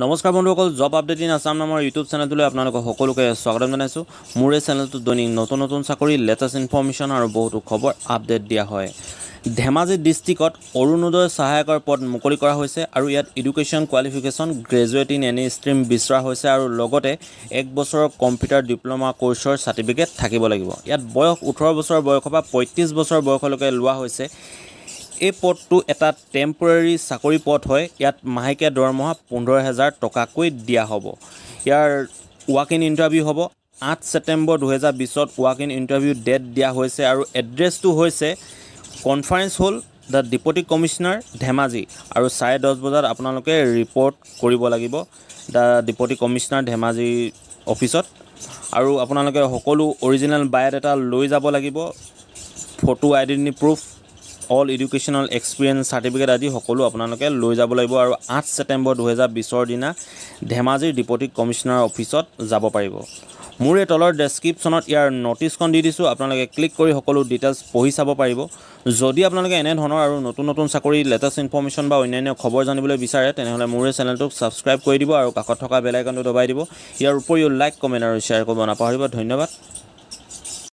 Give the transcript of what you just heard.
নমস্কাৰ বন্ধুসকল job update in Assam নামৰ ইউটিউব চেনেলটোলৈ আপোনালোকক সকলোকে স্বাগতম জনাইছোঁ। মোৰ এই চেনেলটোত দৈনিক নতুন নতুন চাকৰি লেটেষ্ট ইনফৰ্মেশ্যন আৰু বহুতো খবৰ আপডেট দিয়া হয়। ধেমাজি ডিষ্ট্ৰিক্টত অৰুণোদয় সহায়কৰ পদ মুকলি কৰা হৈছে আৰু ইয়াত education qualification graduate in any stream বিচৰা হৈছে আৰু লগতে এক বছৰৰ কম্পিউটাৰ ডিপ্ল'মা কৰ্চৰ চাৰ্টিফিকেট থাকিব লাগিব। ইয়াত বয়স ওঠৰ বছৰ বয়সৰ পৰা পঁয়ত্ৰিছ বছৰ বয়সলৈকে লোৱা হৈছে। এই পদটো এটা টেম্পৰেৰী চাকৰি পদ হয়। ইয়াত মাহেকীয়া দৰমহা পোন্ধৰ হেজাৰ টকাকৈ দিয়া হ'ব। ইয়াৰ ৱাক ইন ইণ্টাৰভিউ হ'ব। আঠ ছেপ্টেম্বৰ দুহেজাৰ বিছত ৱাক ইন ইণ্টাৰভিউ ডেট দিয়া হৈছে আৰু এড্ৰেছটো হৈছে কনফাৰেঞ্চ হ'ল দ্য ডিপুটি কমিশ্যনাৰ ধেমাজি। আৰু চাৰে দহ বজাত আপোনালোকে ৰিপৰ্ট কৰিব লাগিব দ্য ডিপুটি কমিশ্যনাৰ ধেমাজি অফিচত আৰু আপোনালোকে সকলো অৰিজিনেল বায়'ডাটা লৈ যাব লাগিব photo identity proof all educational experience certificate আদি সকলো আপোনালোকে লৈ যাব লাগিব আৰু আঠ ছেপ্টেম্বৰ দুহেজাৰ বিছৰ দিনা ধেমাজিৰ ডিপুটি কমিশ্যনাৰ অফিচত যাব পাৰিব। মোৰ এই তলৰ ডেছক্ৰিপশ্যনত ইয়াৰ ন'টিছখন দি দিছোঁ। আপোনালোকে ক্লিক কৰি সকলো ডিটেইলছ পঢ়ি চাব পাৰিব। যদি আপোনালোকে এনেধৰণৰ আৰু নতুন নতুন চাকৰি লেটেষ্ট ইনফৰ্মেশ্যন বা অন্যান্য খবৰ জানিবলৈ বিচাৰে তেনেহ'লে মোৰ এই চেনেলটোক ছাবস্ক্ৰাইব কৰি দিব আৰু কাষত থকা বেল আইকনটো দবাই দিব। ইয়াৰ উপৰিও লাইক কমেণ্ট আৰু শ্বেয়াৰ কৰিব নাপাহৰিব। ধন্যবাদ।